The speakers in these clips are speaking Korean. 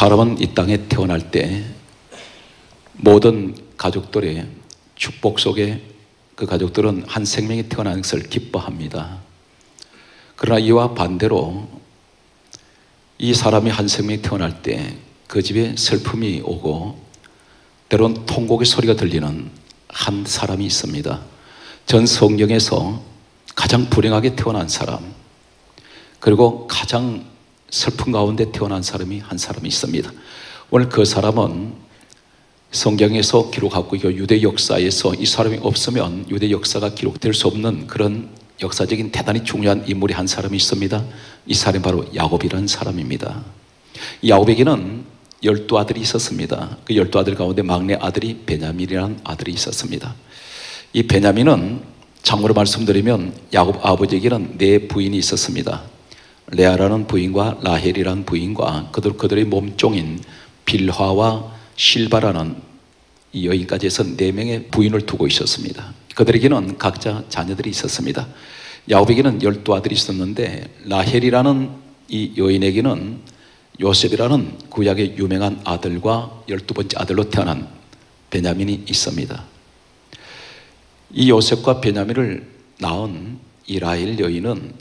사람은 이 땅에 태어날 때 모든 가족들의 축복 속에 그 가족들은 한 생명이 태어나는 것을 기뻐합니다. 그러나 이와 반대로 이 사람이 한 생명이 태어날 때 그 집에 슬픔이 오고 때론 통곡의 소리가 들리는 한 사람이 있습니다. 전 성경에서 가장 불행하게 태어난 사람, 그리고 가장 슬픈 가운데 태어난 사람이 한 사람이 있습니다. 오늘 그 사람은 성경에서 기록하고 있고 유대 역사에서 이 사람이 없으면 유대 역사가 기록될 수 없는 그런 역사적인 대단히 중요한 인물이 한 사람이 있습니다. 이 사람이 바로 야곱이라는 사람입니다. 야곱에게는 열두 아들이 있었습니다. 그 열두 아들 가운데 막내 아들이 베냐민이라는 아들이 있었습니다. 이 베냐민은 참고로 말씀드리면 야곱 아버지에게는 네 부인이 있었습니다. 레아라는 부인과 라헬이라는 부인과 그들 그들의 몸종인 빌화와 실바라는 이 여인까지 해서 네 명의 부인을 두고 있었습니다. 그들에게는 각자 자녀들이 있었습니다. 야곱에게는 열두 아들이 있었는데 라헬이라는 이 여인에게는 요셉이라는 구약의 유명한 아들과 열두 번째 아들로 태어난 베냐민이 있습니다. 이 요셉과 베냐민을 낳은 이 라헬 여인은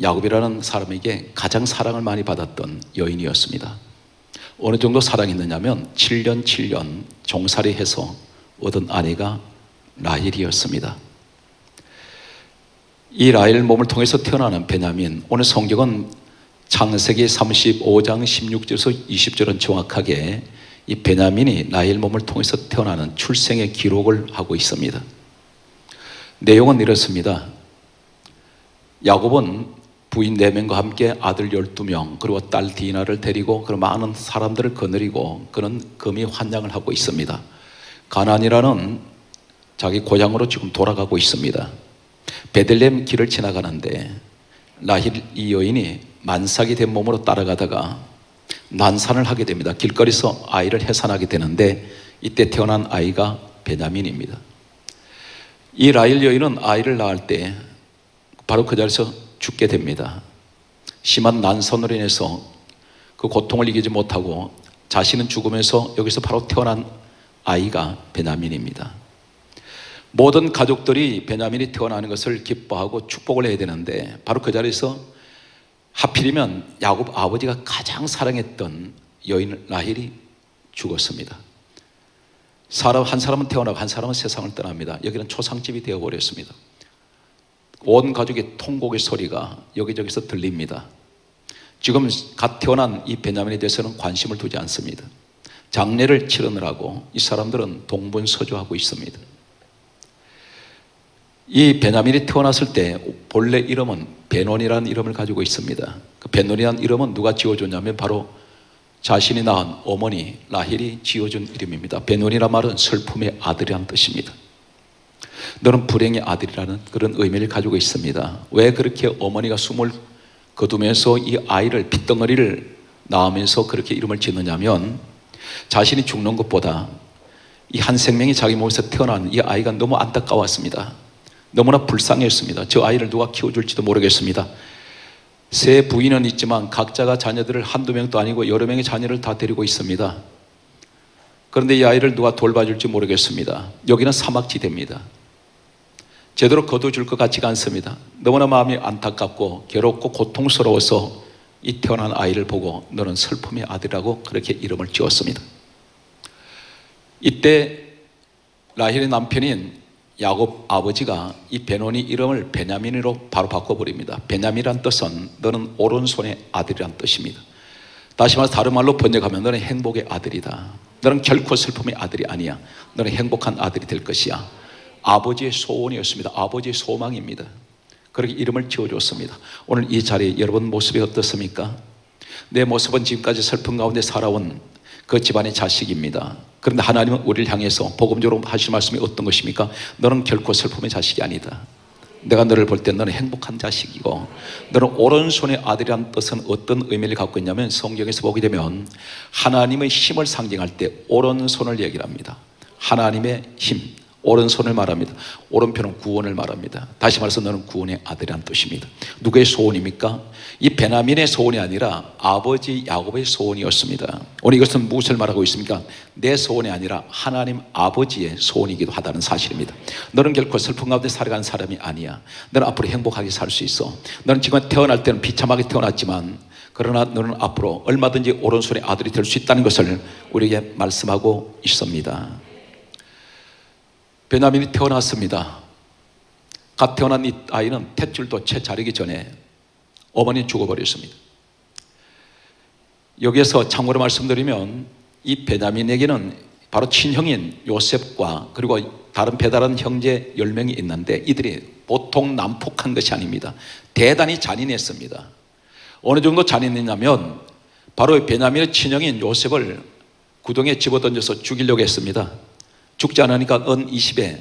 야곱이라는 사람에게 가장 사랑을 많이 받았던 여인이었습니다. 어느 정도 사랑했느냐면 7년 7년 종살이 해서 얻은 아내가 라헬이었습니다. 이 라헬 몸을 통해서 태어나는 베냐민, 오늘 성경은 창세기 35장 16절에서 20절은 정확하게 이 베냐민이 라헬 몸을 통해서 태어나는 출생의 기록을 하고 있습니다. 내용은 이렇습니다. 야곱은 부인 4명과 함께 아들 12명 그리고 딸 디나를 데리고 그 많은 사람들을 거느리고 그는 금이 환장을 하고 있습니다. 가난이라는 자기 고향으로 지금 돌아가고 있습니다. 베들렘 길을 지나가는데 라힐 이 여인이 만삭이 된 몸으로 따라가다가 난산을 하게 됩니다. 길거리에서 아이를 해산하게 되는데 이때 태어난 아이가 베냐민입니다. 이 라일 여인은 아이를 낳을 때 바로 그 자리에서 죽게 됩니다. 심한 난선으로 인해서 그 고통을 이기지 못하고 자신은 죽으면서 여기서 바로 태어난 아이가 베냐민입니다. 모든 가족들이 베냐민이 태어나는 것을 기뻐하고 축복을 해야 되는데 바로 그 자리에서 하필이면 야곱 아버지가 가장 사랑했던 여인 라헬이 죽었습니다. 사람 한 사람은 태어나고 한 사람은 세상을 떠납니다. 여기는 초상집이 되어 버렸습니다. 온 가족의 통곡의 소리가 여기저기서 들립니다. 지금 갓 태어난 이 베냐민에 대해서는 관심을 두지 않습니다. 장례를 치르느라고 이 사람들은 동분서주하고 있습니다. 이 베냐민이 태어났을 때 본래 이름은 베논이라는 이름을 가지고 있습니다. 그 베논이라는 이름은 누가 지어줬냐면 바로 자신이 낳은 어머니 라헬이 지어준 이름입니다. 베논이란 말은 슬픔의 아들이란 뜻입니다. 너는 불행의 아들이라는 그런 의미를 가지고 있습니다. 왜 그렇게 어머니가 숨을 거두면서 이 아이를 핏덩어리를 낳으면서 그렇게 이름을 짓느냐면 자신이 죽는 것보다 이 한 생명이 자기 몸에서 태어난 이 아이가 너무 안타까웠습니다. 너무나 불쌍했습니다. 저 아이를 누가 키워줄지도 모르겠습니다. 세 부인은 있지만 각자가 자녀들을 한두 명도 아니고 여러 명의 자녀를 다 데리고 있습니다. 그런데 이 아이를 누가 돌봐줄지 모르겠습니다. 여기는 사막지대입니다. 제대로 거둬줄 것 같지가 않습니다. 너무나 마음이 안타깝고 괴롭고 고통스러워서 이 태어난 아이를 보고 너는 슬픔의 아들이라고 그렇게 이름을 지었습니다. 이때 라헬의 남편인 야곱 아버지가 이 베논이 이름을 베냐민으로 바로 바꿔버립니다. 베냐민이란 뜻은 너는 오른손의 아들이란 뜻입니다. 다시 말해서 다른 말로 번역하면 너는 행복의 아들이다. 너는 결코 슬픔의 아들이 아니야. 너는 행복한 아들이 될 것이야. 아버지의 소원이었습니다. 아버지의 소망입니다. 그렇게 이름을 지어줬습니다. 오늘 이 자리에 여러분 모습이 어떻습니까? 내 모습은 지금까지 슬픔 가운데 살아온 그 집안의 자식입니다. 그런데 하나님은 우리를 향해서 복음적으로 하실 말씀이 어떤 것입니까? 너는 결코 슬픔의 자식이 아니다. 내가 너를 볼 때 너는 행복한 자식이고 너는 오른손의 아들이란 뜻은 어떤 의미를 갖고 있냐면 성경에서 보게 되면 하나님의 힘을 상징할 때 오른손을 얘기합니다. 하나님의 힘, 오른손을 말합니다. 오른편은 구원을 말합니다. 다시 말해서 너는 구원의 아들이라는 뜻입니다. 누구의 소원입니까? 이 베냐민의 소원이 아니라 아버지 야곱의 소원이었습니다. 오늘 이것은 무엇을 말하고 있습니까? 내 소원이 아니라 하나님 아버지의 소원이기도 하다는 사실입니다. 너는 결코 슬픔 가운데 살아가는 사람이 아니야. 너는 앞으로 행복하게 살 수 있어. 너는 지금 태어날 때는 비참하게 태어났지만 그러나 너는 앞으로 얼마든지 오른손의 아들이 될 수 있다는 것을 우리에게 말씀하고 있습니다. 베냐민이 태어났습니다. 갓 태어난 이 아이는 탯줄도 채 자르기 전에 어머니 죽어버렸습니다. 여기에서 참고로 말씀드리면 이 베냐민에게는 바로 친형인 요셉과 그리고 다른 배달한 형제 10명이 있는데 이들이 보통 난폭한 것이 아닙니다. 대단히 잔인했습니다. 어느 정도 잔인했냐면 바로 베냐민의 친형인 요셉을 구덩이에 집어던져서 죽이려고 했습니다. 죽지 않으니까 은 20에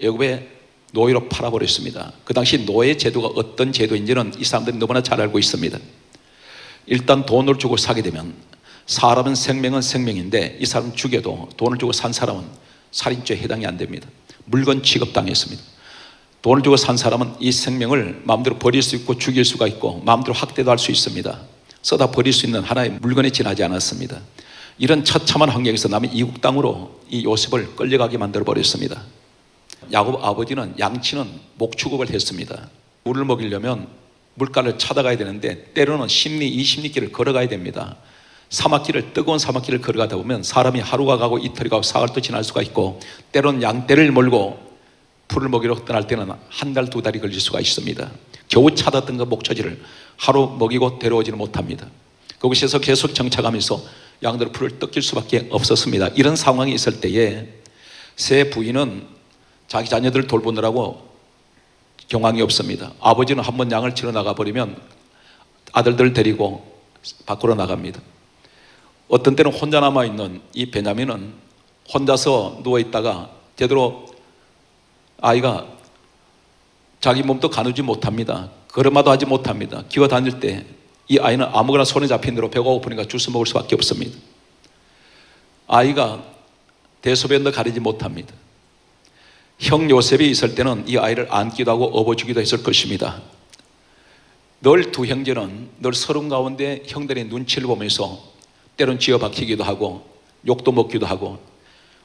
애굽의 노예로 팔아버렸습니다. 그 당시 노예 제도가 어떤 제도인지는 이 사람들이 너무나 잘 알고 있습니다. 일단 돈을 주고 사게 되면 사람은 생명은 생명인데 이 사람 죽여도 돈을 주고 산 사람은 살인죄에 해당이 안 됩니다. 물건 취급당했습니다. 돈을 주고 산 사람은 이 생명을 마음대로 버릴 수 있고 죽일 수가 있고 마음대로 학대도 할 수 있습니다. 써다 버릴 수 있는 하나의 물건에 지나지 않았습니다. 이런 처참한 환경에서 남의 이국 땅으로 이 요셉을 끌려가게 만들어 버렸습니다. 야곱 아버지는 양치는 목축업을 했습니다. 물을 먹이려면 물가를 찾아가야 되는데 때로는 10리, 20리길을 걸어가야 됩니다. 사막길을 뜨거운 사막길을 걸어가다 보면 사람이 하루가 가고 이틀이 가고 사흘도 지날 수가 있고 때로는 양떼를 몰고 풀을 먹이러 떠날 때는 한 달, 두 달이 걸릴 수가 있습니다. 겨우 찾았던 그 목초지를 하루 먹이고 데려오지는 못합니다. 그곳에서 계속 정착하면서 양들 풀을 뜯길 수밖에 없었습니다. 이런 상황이 있을 때에 새 부인은 자기 자녀들을 돌보느라고 경황이 없습니다. 아버지는 한 번 양을 치러 나가 버리면 아들들 데리고 밖으로 나갑니다. 어떤 때는 혼자 남아 있는 이 베냐민은 혼자서 누워 있다가 제대로 아이가 자기 몸도 가누지 못합니다. 걸음마도 하지 못합니다. 기어 다닐 때 이 아이는 아무거나 손에 잡힌 대로 배가 고프니까 주스 먹을 수밖에 없습니다. 아이가 대소변도 가리지 못합니다. 형 요셉이 있을 때는 이 아이를 안기도 하고 업어주기도 했을 것입니다. 늘 두 형제는 늘 서름 가운데 형들의 눈치를 보면서 때론 쥐어박히기도 하고 욕도 먹기도 하고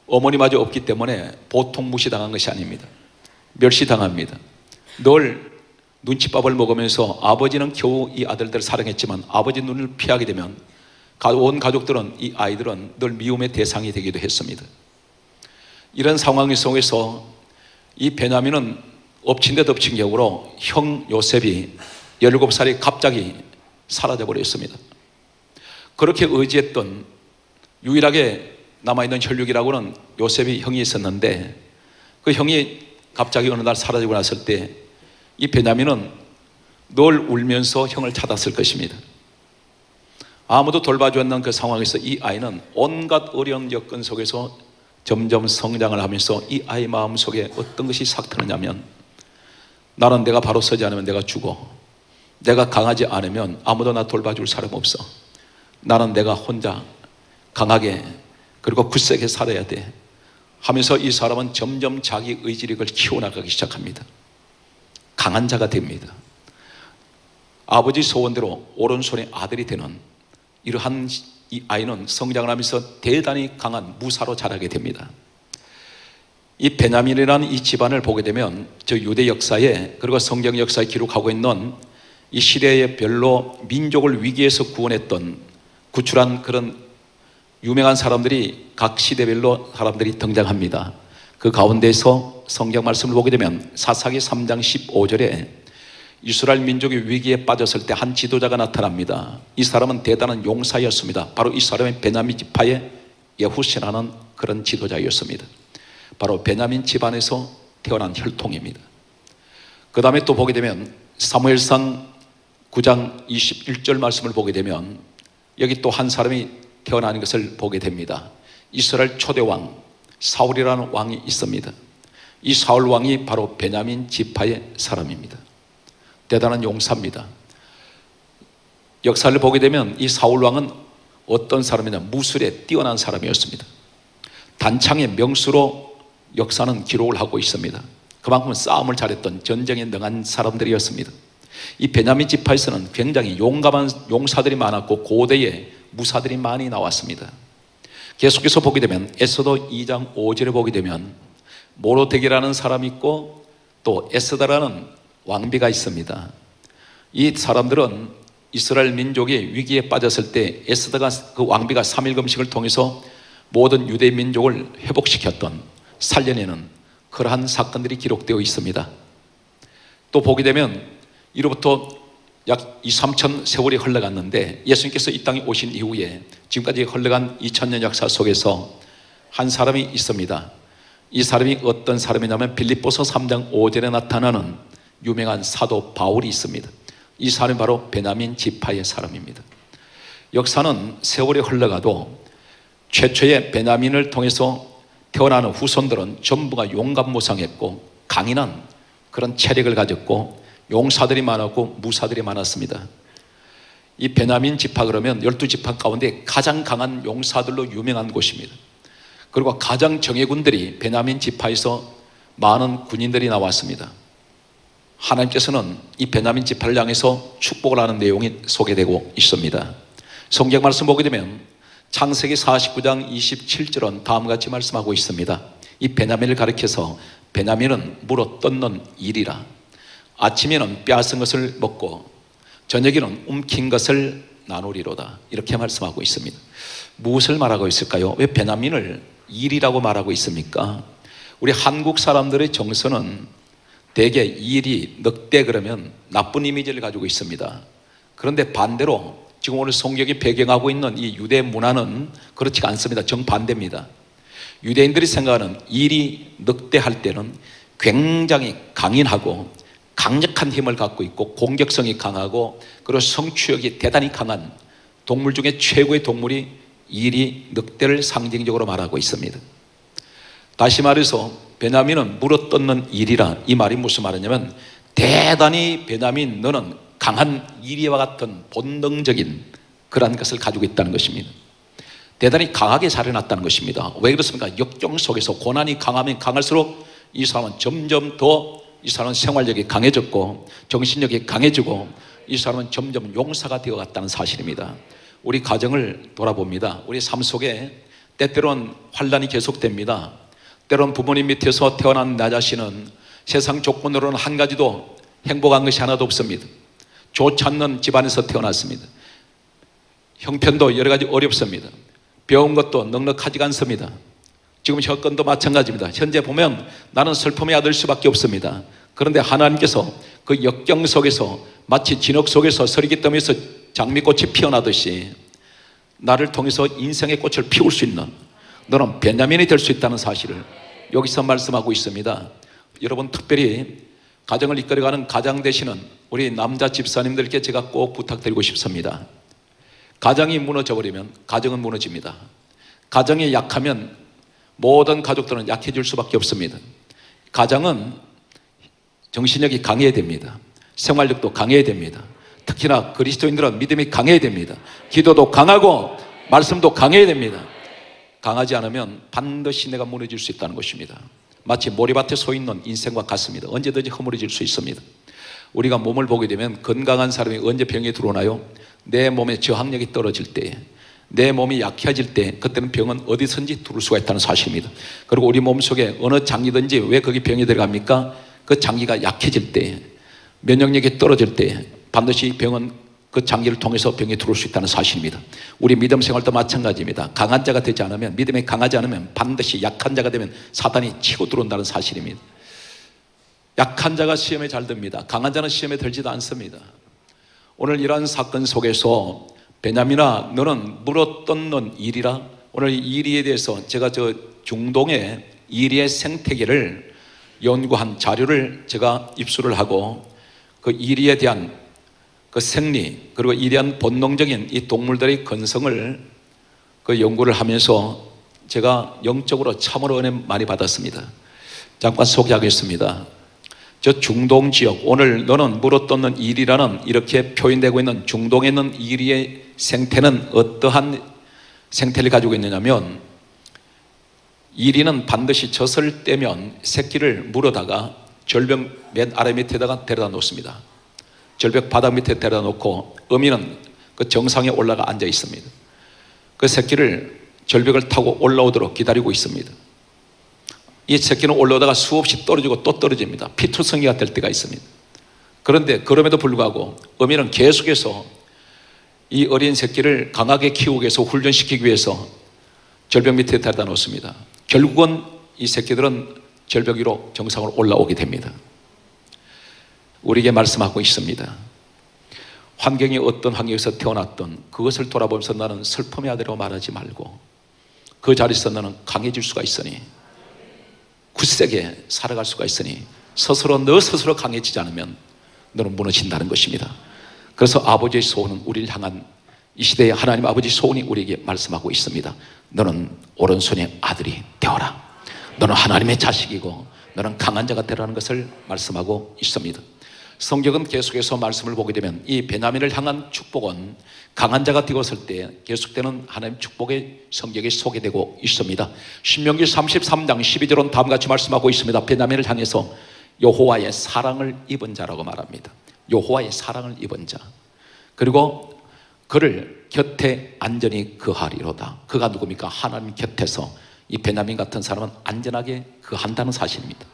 어머니마저 없기 때문에 보통 무시당한 것이 아닙니다. 멸시당합니다. 늘 눈치밥을 먹으면서 아버지는 겨우 이 아들들을 사랑했지만 아버지 눈을 피하게 되면 온 가족들은 이 아이들은 늘 미움의 대상이 되기도 했습니다. 이런 상황 속에서 이 베냐민은 엎친 데 덮친 격으로 형 요셉이 17살이 갑자기 사라져 버렸습니다. 그렇게 의지했던 유일하게 남아있는 혈육이라고는 요셉이 형이 있었는데 그 형이 갑자기 어느 날 사라지고 났을 때 이 베냐민은 늘 울면서 형을 찾았을 것입니다. 아무도 돌봐주었는 그 상황에서 이 아이는 온갖 어려운 여건 속에서 점점 성장을 하면서 이 아이 마음 속에 어떤 것이 삭트느냐면 나는 내가 바로 서지 않으면 내가 죽어. 내가 강하지 않으면 아무도 나 돌봐줄 사람 없어. 나는 내가 혼자 강하게 그리고 굳세게 살아야 돼. 하면서 이 사람은 점점 자기 의지력을 키워나가기 시작합니다. 강한 자가 됩니다. 아버지 소원대로 오른손의 아들이 되는 이러한 이 아이는 성장을 하면서 대단히 강한 무사로 자라게 됩니다. 이 베냐민이라는 이 집안을 보게 되면 저 유대 역사에 그리고 성경 역사에 기록하고 있는 이 시대의 별로 민족을 위기에서 구원했던 구출한 그런 유명한 사람들이 각 시대별로 사람들이 등장합니다. 그 가운데서 성경 말씀을 보게 되면 사사기 3장 15절에 이스라엘 민족이 위기에 빠졌을 때 한 지도자가 나타납니다. 이 사람은 대단한 용사였습니다. 바로 이 사람의 베냐민 지파의 예후시라는 그런 지도자였습니다. 바로 베냐민 집안에서 태어난 혈통입니다. 그 다음에 또 보게 되면 사무엘상 9장 21절 말씀을 보게 되면 여기 또 한 사람이 태어나는 것을 보게 됩니다. 이스라엘 초대왕 사울이라는 왕이 있습니다. 이 사울 왕이 바로 베냐민 지파의 사람입니다. 대단한 용사입니다. 역사를 보게 되면 이 사울 왕은 어떤 사람이냐 무술에 뛰어난 사람이었습니다. 단창의 명수로 역사는 기록을 하고 있습니다. 그만큼 싸움을 잘했던 전쟁에 능한 사람들이었습니다. 이 베냐민 지파에서는 굉장히 용감한 용사들이 많았고 고대에 무사들이 많이 나왔습니다. 계속해서 보게 되면 에스더 2장 5절에 보게 되면 모로덱이라는 사람이 있고 또 에스다라는 왕비가 있습니다. 이 사람들은 이스라엘 민족이 위기에 빠졌을 때 에스더가 그 왕비가 3일 금식을 통해서 모든 유대 민족을 회복시켰던 살려내는 그러한 사건들이 기록되어 있습니다. 또 보게 되면 이로부터 약 2, 3천 세월이 흘러갔는데 예수님께서 이 땅에 오신 이후에 지금까지 흘러간 2000년 역사 속에서 한 사람이 있습니다. 이 사람이 어떤 사람이냐면 빌립보서 3장 5절에 나타나는 유명한 사도 바울이 있습니다. 이 사람이 바로 베냐민 지파의 사람입니다. 역사는 세월이 흘러가도 최초의 베냐민을 통해서 태어나는 후손들은 전부가 용감 무상했고 강인한 그런 체력을 가졌고 용사들이 많았고 무사들이 많았습니다. 이 베냐민 지파 그러면 열두 지파 가운데 가장 강한 용사들로 유명한 곳입니다. 그리고 가장 정예군들이 베냐민 지파에서 많은 군인들이 나왔습니다. 하나님께서는 이 베냐민 지파를 향해서 축복을 하는 내용이 소개되고 있습니다. 성경 말씀 보게 되면 창세기 49장 27절은 다음과 같이 말씀하고 있습니다. 이 베냐민을 가리켜서 베냐민은 물어 뜯는 일이라 아침에는 빼앗은 것을 먹고 저녁에는 움킨 것을 나누리로다 이렇게 말씀하고 있습니다. 무엇을 말하고 있을까요? 왜 베냐민을 일이라고 말하고 있습니까? 우리 한국 사람들의 정서는 대개 일이 늑대 그러면 나쁜 이미지를 가지고 있습니다. 그런데 반대로 지금 오늘 성경이 배경하고 있는 이 유대 문화는 그렇지가 않습니다. 정반대입니다. 유대인들이 생각하는 일이 늑대할 때는 굉장히 강인하고 강력한 힘을 갖고 있고 공격성이 강하고 그리고 성취욕이 대단히 강한 동물 중에 최고의 동물이 일이 늑대를 상징적으로 말하고 있습니다. 다시 말해서 베냐민은 물어 뜯는 일이라 이 말이 무슨 말이냐면 대단히 베냐민 너는 강한 이리와 같은 본능적인 그러한 것을 가지고 있다는 것입니다. 대단히 강하게 자려놨다는 것입니다. 왜 그렇습니까? 역경 속에서 고난이 강하면 강할수록 이 사람은 점점 더 이 사람은 생활력이 강해졌고 정신력이 강해지고 이 사람은 점점 용사가 되어갔다는 사실입니다. 우리 가정을 돌아봅니다. 우리 삶 속에 때때론 환란이 계속됩니다. 때론 부모님 밑에서 태어난 나 자신은 세상 조건으로는 한 가지도 행복한 것이 하나도 없습니다. 좋지 않는 집안에서 태어났습니다. 형편도 여러 가지 어렵습니다. 배운 것도 넉넉하지가 않습니다. 지금 혈건도 마찬가지입니다. 현재 보면 나는 슬픔의 아들 수밖에 없습니다. 그런데 하나님께서 그 역경 속에서 마치 진흙 속에서 서리기 뜸에서 장미꽃이 피어나듯이 나를 통해서 인생의 꽃을 피울 수 있는 너는 베냐민이 될 수 있다는 사실을 여기서 말씀하고 있습니다. 여러분 특별히 가정을 이끌어가는 가장 되시는 우리 남자 집사님들께 제가 꼭 부탁드리고 싶습니다. 가정이 무너져 버리면 가정은 무너집니다. 가정이 약하면 모든 가족들은 약해질 수밖에 없습니다. 가정은 정신력이 강해야 됩니다. 생활력도 강해야 됩니다. 특히나 그리스도인들은 믿음이 강해야 됩니다. 기도도 강하고 말씀도 강해야 됩니다. 강하지 않으면 반드시 내가 무너질 수 있다는 것입니다. 마치 모리밭에 서 있는 인생과 같습니다. 언제든지 허물어질 수 있습니다. 우리가 몸을 보게 되면 건강한 사람이 언제 병에 들어오나요? 내 몸의 저항력이 떨어질 때, 내 몸이 약해질 때, 그때는 병은 어디선지 들어올 수가 있다는 사실입니다. 그리고 우리 몸 속에 어느 장기든지 왜 거기 병이 들어갑니까? 그 장기가 약해질 때, 면역력이 떨어질 때, 반드시 병은 그 장기를 통해서 병이 들어올 수 있다는 사실입니다. 우리 믿음 생활도 마찬가지입니다. 강한 자가 되지 않으면, 믿음이 강하지 않으면 반드시 약한 자가 되면 사단이 치고 들어온다는 사실입니다. 약한 자가 시험에 잘 듭니다. 강한 자는 시험에 들지도 않습니다. 오늘 이러한 사건 속에서 베냐민아 너는 물어뜯는 일이라 오늘 이 일이에 대해서 제가 저 중동의 일이의 생태계를 연구한 자료를 제가 입수를 하고 그 일이에 대한 그 생리 그리고 이에 대한 본능적인 이 동물들의 건성을 그 연구를 하면서 제가 영적으로 참으로 은혜 많이 받았습니다. 잠깐 소개하겠습니다. 저 중동 지역 오늘 너는 물어뜯는 일이라는 이렇게 표현되고 있는 중동에 있는 일의 생태는 어떠한 생태를 가지고 있느냐면 이리는 반드시 젖을 떼면 새끼를 물어다가 절벽 맨 아래 밑에다가 데려다 놓습니다. 절벽 바닥 밑에 데려다 놓고 어미는 그 정상에 올라가 앉아 있습니다. 그 새끼를 절벽을 타고 올라오도록 기다리고 있습니다. 이 새끼는 올라오다가 수없이 떨어지고 또 떨어집니다. 피투성이가 될 때가 있습니다. 그런데 그럼에도 불구하고 어미는 계속해서 이 어린 새끼를 강하게 키우기 위해서 훈련시키기 위해서 절벽 밑에 데려다 놓습니다. 결국은 이 새끼들은 절벽 위로 정상으로 올라오게 됩니다. 우리에게 말씀하고 있습니다. 환경이 어떤 환경에서 태어났던 그것을 돌아보면서 나는 슬픔의 아들이라고 말하지 말고 그 자리에서 나는 강해질 수가 있으니 굳세게 살아갈 수가 있으니 스스로 너 스스로 강해지지 않으면 너는 무너진다는 것입니다. 그래서 아버지의 소원은 우리를 향한 이 시대의 하나님 아버지 소원이 우리에게 말씀하고 있습니다. 너는 오른손의 아들이 되어라. 너는 하나님의 자식이고 너는 강한 자가 되라는 것을 말씀하고 있습니다. 성경은 계속해서 말씀을 보게 되면 이 베냐민을 향한 축복은 강한 자가 되었을 때 계속되는 하나님 축복의 성경에 소개되고 있습니다. 신명기 33장 12절은 다음같이 말씀하고 있습니다. 베냐민을 향해서 여호와의 사랑을 입은 자라고 말합니다. 여호와의 사랑을 입은 자. 그리고 그를 곁에 안전히 그하리로다. 그가 누굽니까? 하나님 곁에서 이 베냐민 같은 사람은 안전하게 그한다는 사실입니다.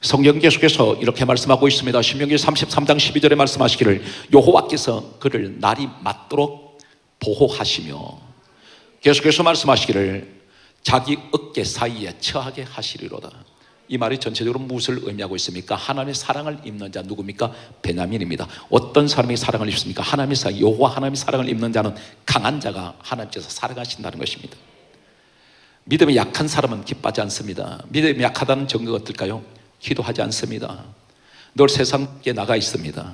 성경 계속해서 이렇게 말씀하고 있습니다. 신명기 33장 12절에 말씀하시기를 여호와께서 그를 날이 맞도록 보호하시며 계속해서 말씀하시기를 자기 어깨 사이에 처하게 하시리로다. 이 말이 전체적으로 무엇을 의미하고 있습니까? 하나님의 사랑을 입는 자 누굽니까? 베냐민입니다. 어떤 사람이 사랑을 입습니까? 하나님의 사랑, 여호와 하나님의 사랑을 입는 자는 강한 자가 하나님께서 사랑하신다는 것입니다. 믿음이 약한 사람은 기뻐하지 않습니다. 믿음이 약하다는 증거가 어떨까요? 기도하지 않습니다. 늘 세상에 나가 있습니다.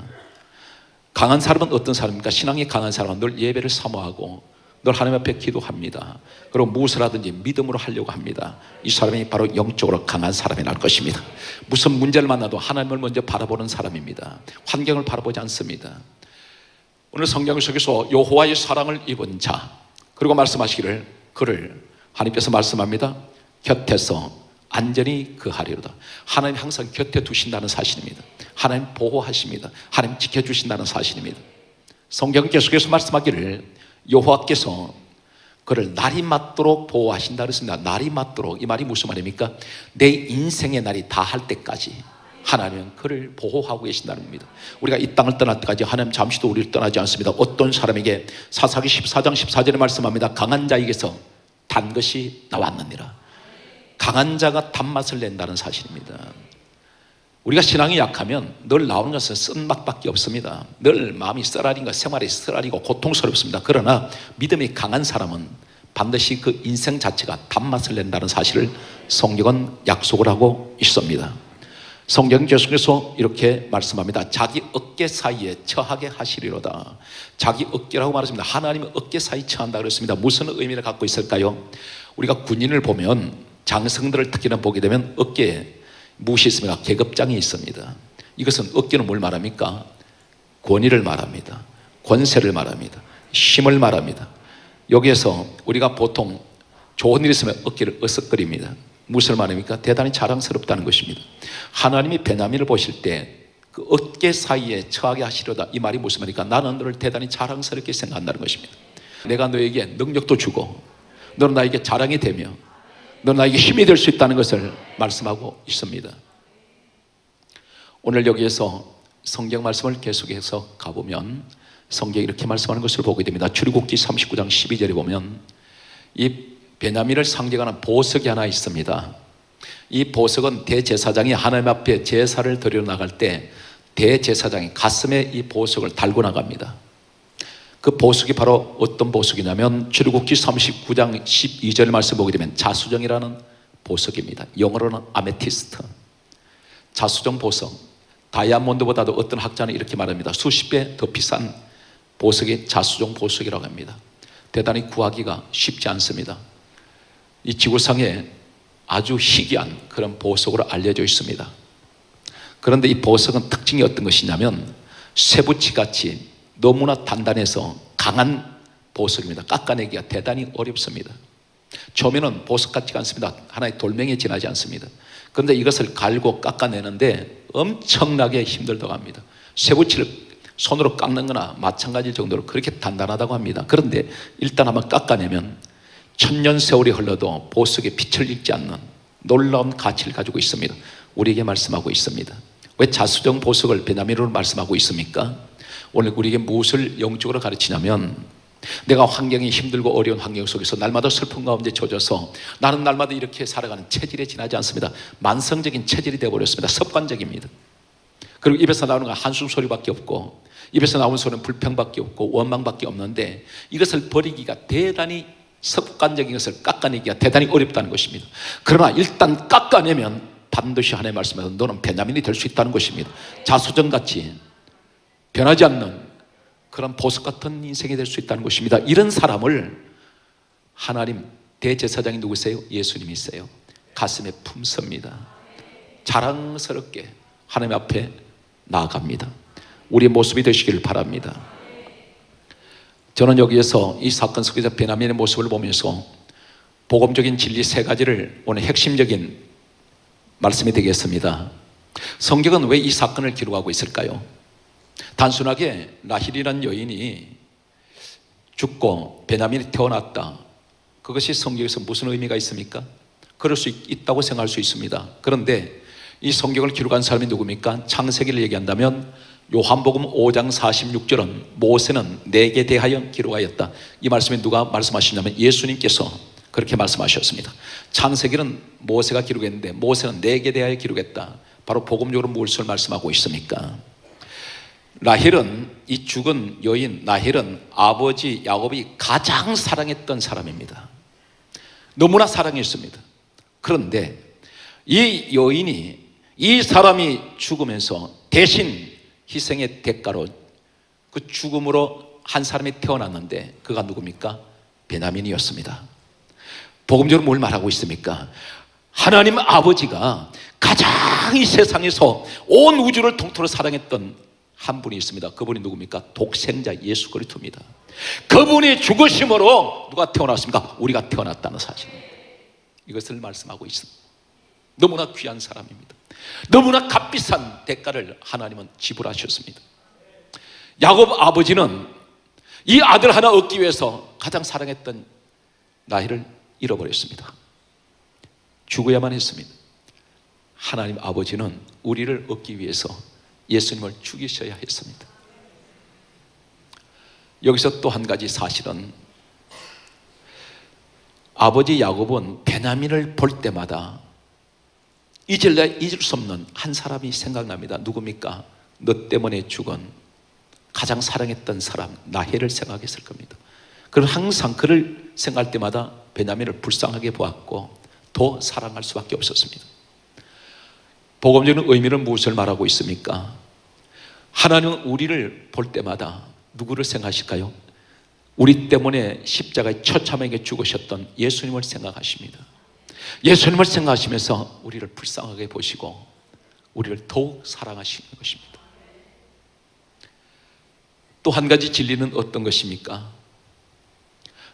강한 사람은 어떤 사람입니까? 신앙이 강한 사람은 늘 예배를 사모하고 늘 하나님 앞에 기도합니다. 그리고 무엇을 하든지 믿음으로 하려고 합니다. 이 사람이 바로 영적으로 강한 사람이라는 것입니다. 무슨 문제를 만나도 하나님을 먼저 바라보는 사람입니다. 환경을 바라보지 않습니다. 오늘 성경 속에서 여호와의 사랑을 입은 자 그리고 말씀하시기를 그를 하나님께서 말씀합니다. 곁에서 안전히 그하리로다. 하나님 항상 곁에 두신다는 사실입니다. 하나님 보호하십니다. 하나님 지켜주신다는 사실입니다. 성경 계속해서 말씀하기를 여호와께서 그를 날이 맞도록 보호하신다 그랬습니다. 날이 맞도록 이 말이 무슨 말입니까? 내 인생의 날이 다 할 때까지 하나님은 그를 보호하고 계신다는 겁니다. 우리가 이 땅을 떠날 때까지 하나님 잠시도 우리를 떠나지 않습니다. 어떤 사람에게 사사기 14장 14절에 말씀합니다. 강한 자에게서 단 것이 나왔느니라. 강한 자가 단맛을 낸다는 사실입니다. 우리가 신앙이 약하면 늘 나오는 것은 쓴맛밖에 없습니다. 늘 마음이 쓰라린가 생활이 쓰라리고 고통스럽습니다. 그러나 믿음이 강한 사람은 반드시 그 인생 자체가 단맛을 낸다는 사실을 성경은 약속을 하고 있습니다. 성경 계속해서 이렇게 말씀합니다. 자기 어깨 사이에 처하게 하시리로다. 자기 어깨라고 말했습니다. 하나님의 어깨 사이 처한다 그랬습니다. 무슨 의미를 갖고 있을까요? 우리가 군인을 보면 장성들을 특히나 보게 되면 어깨에 무엇이 있습니까? 계급장이 있습니다. 이것은 어깨는 뭘 말합니까? 권위를 말합니다. 권세를 말합니다. 힘을 말합니다. 여기에서 우리가 보통 좋은 일 있으면 어깨를 어석거립니다. 무엇을 말합니까? 대단히 자랑스럽다는 것입니다. 하나님이 베냐민을 보실 때 그 어깨 사이에 처하게 하시려다 이 말이 무슨 말입니까? 나는 너를 대단히 자랑스럽게 생각한다는 것입니다. 내가 너에게 능력도 주고 너는 나에게 자랑이 되며 너 나에게 힘이 될 수 있다는 것을 말씀하고 있습니다. 오늘 여기에서 성경 말씀을 계속해서 가보면 성경이 이렇게 말씀하는 것을 보게 됩니다. 출국기 39장 12절에 보면 이 베냐민을 상징하는 보석이 하나 있습니다. 이 보석은 대제사장이 하나님 앞에 제사를 드려 나갈 때 대제사장이 가슴에 이 보석을 달고 나갑니다. 그 보석이 바로 어떤 보석이냐면 출국기 39장 12절 말씀 보게 되면 자수정이라는 보석입니다. 영어로는 아메티스트. 자수정 보석. 다이아몬드보다도 어떤 학자는 이렇게 말합니다. 수십 배 더 비싼 보석이 자수정 보석이라고 합니다. 대단히 구하기가 쉽지 않습니다. 이 지구상에 아주 희귀한 그런 보석으로 알려져 있습니다. 그런데 이 보석은 특징이 어떤 것이냐면 쇠붙이 같이 너무나 단단해서 강한 보석입니다. 깎아내기가 대단히 어렵습니다. 처음에는 보석 같지가 않습니다. 하나의 돌멩이에 지나지 않습니다. 그런데 이것을 갈고 깎아내는데 엄청나게 힘들다고 합니다. 쇠붙이를 손으로 깎는 거나 마찬가지일 정도로 그렇게 단단하다고 합니다. 그런데 일단 한번 깎아내면 천년 세월이 흘러도 보석에 빛을 잃지 않는 놀라운 가치를 가지고 있습니다. 우리에게 말씀하고 있습니다. 왜 자수정 보석을 베냐민으로 말씀하고 있습니까? 오늘 우리에게 무엇을 영적으로 가르치냐면 내가 환경이 힘들고 어려운 환경 속에서 날마다 슬픈 가운데 젖어서 나는 날마다 이렇게 살아가는 체질에 지나지 않습니다. 만성적인 체질이 되어버렸습니다. 습관적입니다. 그리고 입에서 나오는 건 한숨 소리밖에 없고 입에서 나오는 소리는 불평밖에 없고 원망밖에 없는데 이것을 버리기가 대단히 습관적인 것을 깎아내기가 대단히 어렵다는 것입니다. 그러나 일단 깎아내면 반드시 하나님의 말씀에서 너는 베냐민이 될 수 있다는 것입니다. 자수정같이 변하지 않는 그런 보석 같은 인생이 될 수 있다는 것입니다. 이런 사람을 하나님 대제사장이 누구세요? 예수님이세요. 가슴에 품습니다. 자랑스럽게 하나님 앞에 나아갑니다. 우리의 모습이 되시기를 바랍니다. 저는 여기에서 이 사건 속에서 베냐민의 모습을 보면서 복음적인 진리 세 가지를 오늘 핵심적인 말씀이 되겠습니다. 성경은 왜 이 사건을 기록하고 있을까요? 단순하게 라힐이라는 여인이 죽고 베냐민이 태어났다. 그것이 성경에서 무슨 의미가 있습니까? 그럴 수 있, 다고 생각할 수 있습니다. 그런데 이 성경을 기록한 사람이 누굽니까? 창세기를 얘기한다면 요한복음 5장 46절은 모세는 내게 대하여 기록하였다. 이 말씀에 누가 말씀하시냐면 예수님께서 그렇게 말씀하셨습니다. 창세기는 모세가 기록했는데 모세는 내게 대하여 기록했다. 바로 복음적으로 무엇을 말씀하고 있습니까? 라헬은 이 죽은 여인 라헬은 아버지 야곱이 가장 사랑했던 사람입니다. 너무나 사랑했습니다. 그런데 이 여인이 이 사람이 죽으면서 대신 희생의 대가로 그 죽음으로 한 사람이 태어났는데 그가 누굽니까? 베나민이었습니다. 복음적으로 뭘 말하고 있습니까? 하나님 아버지가 가장 이 세상에서 온 우주를 통틀어 사랑했던 한 분이 있습니다. 그분이 누굽니까? 독생자 예수 그리스도입니다. 그분이 죽으심으로 누가 태어났습니까? 우리가 태어났다는 사실. 이것을 말씀하고 있습니다. 너무나 귀한 사람입니다. 너무나 값비싼 대가를 하나님은 지불하셨습니다. 야곱 아버지는 이 아들 하나 얻기 위해서 가장 사랑했던 나이를 잃어버렸습니다. 죽어야만 했습니다. 하나님 아버지는 우리를 얻기 위해서 예수님을 죽이셔야 했습니다. 여기서 또 한 가지 사실은 아버지 야곱은 베냐민을 볼 때마다 잊을래 잊을 수 없는 한 사람이 생각납니다. 누굽니까? 너 때문에 죽은 가장 사랑했던 사람 나해를 생각했을 겁니다. 그럼 항상 그를 생각할 때마다 베냐민을 불쌍하게 보았고 더 사랑할 수밖에 없었습니다. 복음적인 의미는 무엇을 말하고 있습니까? 하나님은 우리를 볼 때마다 누구를 생각하실까요? 우리 때문에 십자가에 처참하게 죽으셨던 예수님을 생각하십니다. 예수님을 생각하시면서 우리를 불쌍하게 보시고 우리를 더욱 사랑하시는 것입니다. 또 한 가지 진리는 어떤 것입니까?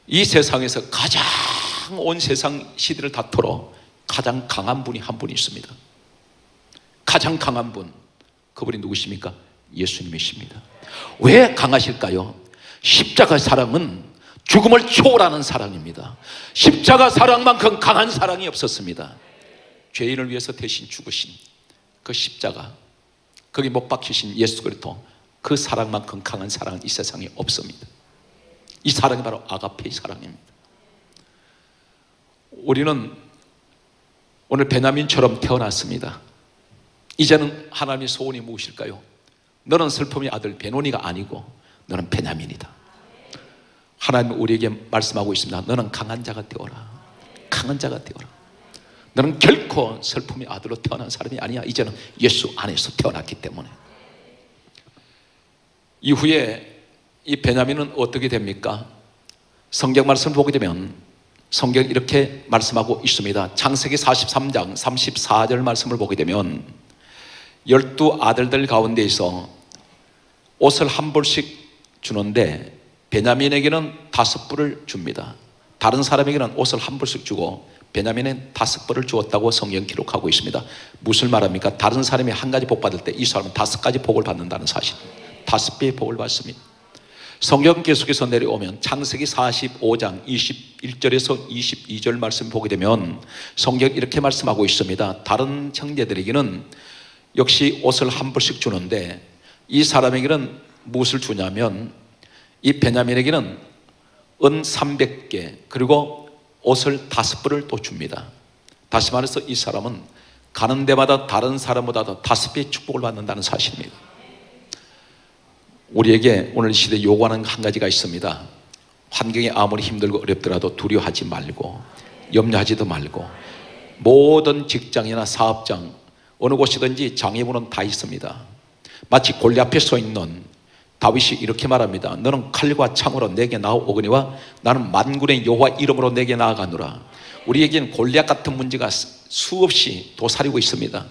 이 세상에서 가장 온 세상 시대를 다투러 가장 강한 분이 한 분이 있습니다. 가장 강한 분, 그분이 누구십니까? 예수님이십니다. 왜 강하실까요? 십자가 사랑은 죽음을 초월하는 사랑입니다. 십자가 사랑만큼 강한 사랑이 없었습니다. 죄인을 위해서 대신 죽으신 그 십자가, 거기 못 박히신 예수 그리스도 그 사랑만큼 강한 사랑은 이 세상에 없습니다. 이 사랑이 바로 아가페의 사랑입니다. 우리는 오늘 베냐민처럼 태어났습니다. 이제는 하나님의 소원이 무엇일까요? 너는 슬픔의 아들 베노니가 아니고 너는 베냐민이다. 하나님 우리에게 말씀하고 있습니다. 너는 강한 자가 되어라. 강한 자가 되어라. 너는 결코 슬픔의 아들로 태어난 사람이 아니야. 이제는 예수 안에서 태어났기 때문에. 이후에 이 베냐민은 어떻게 됩니까? 성경 말씀을 보게 되면 성경 이렇게 말씀하고 있습니다. 창세기 43장 34절 말씀을 보게 되면 열두 아들들 가운데에서 옷을 한 벌씩 주는데 베냐민에게는 다섯 불을 줍니다. 다른 사람에게는 옷을 한 벌씩 주고 베냐민은 다섯 벌을 주었다고 성경 기록하고 있습니다. 무슨 말합니까? 다른 사람이 한 가지 복 받을 때 이 사람은 다섯 가지 복을 받는다는 사실. 다섯 배의 복을 받습니다. 성경 계속해서 내려오면 창세기 45장 21절에서 22절 말씀 보게 되면 성경 이렇게 말씀하고 있습니다. 다른 형제들에게는 역시 옷을 한 벌씩 주는데 이 사람에게는 무엇을 주냐면 이 베냐민에게는 은 300개 그리고 옷을 다섯 벌을 또 줍니다. 다시 말해서 이 사람은 가는 데마다 다른 사람보다 더 다섯 배의 축복을 받는다는 사실입니다. 우리에게 오늘 시대 요구하는 한 가지가 있습니다. 환경이 아무리 힘들고 어렵더라도 두려워하지 말고 염려하지도 말고 모든 직장이나 사업장 어느 곳이든지 장애물은 다 있습니다. 마치 골리 앞에 서 있는 다윗이 이렇게 말합니다. 너는 칼과 창으로 내게 나오거니와 나는 만군의 여호와 이름으로 내게 나아가노라. 우리에겐 골리앗 같은 문제가 수없이 도사리고 있습니다.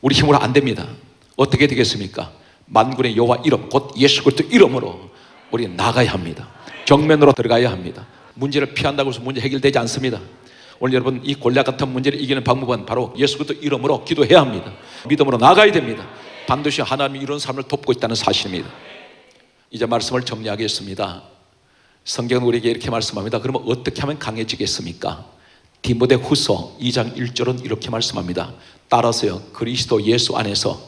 우리 힘으로 안 됩니다. 어떻게 되겠습니까? 만군의 여호와 이름 곧 예수 그리스도 이름으로 우리 나가야 합니다. 정면으로 들어가야 합니다. 문제를 피한다고 해서 문제 해결되지 않습니다. 오늘 여러분 이 골리앗 같은 문제를 이기는 방법은 바로 예수 그리스도 이름으로 기도해야 합니다. 믿음으로 나가야 됩니다. 반드시 하나님이 이런 삶을 돕고 있다는 사실입니다. 이제 말씀을 정리하겠습니다. 성경은 우리에게 이렇게 말씀합니다. 그러면 어떻게 하면 강해지겠습니까? 디모데 후서 2장 1절은 이렇게 말씀합니다. 따라서요. 그리스도 예수 안에서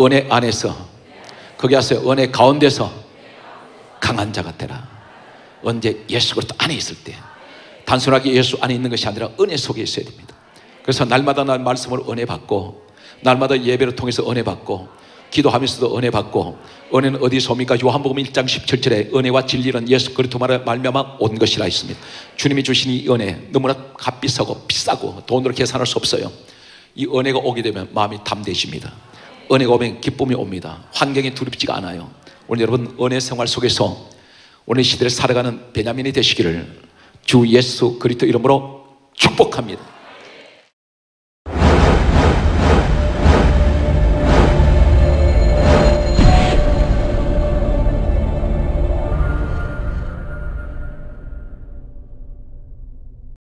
은혜 안에서 거기 하세요. 은혜 가운데서 강한 자가 되라. 언제 예수 그리스도 안에 있을 때 단순하게 예수 안에 있는 것이 아니라 은혜 속에 있어야 됩니다. 그래서 날마다 날 말씀을 은혜 받고 날마다 예배를 통해서 은혜 받고 기도하면서도 은혜 받고 은혜는 어디서 옵니까? 요한복음 1장 17절에 은혜와 진리는 예수 그리스도 말에 말미암아 온 것이라 했습니다. 주님이 주신 이 은혜 너무나 값비싸고 비싸고 돈으로 계산할 수 없어요. 이 은혜가 오게 되면 마음이 담대해집니다. 은혜가 오면 기쁨이 옵니다. 환경이 두렵지가 않아요. 오늘 여러분 은혜 생활 속에서 오늘 시대를 살아가는 베냐민이 되시기를 주 예수 그리스도 이름으로 축복합니다.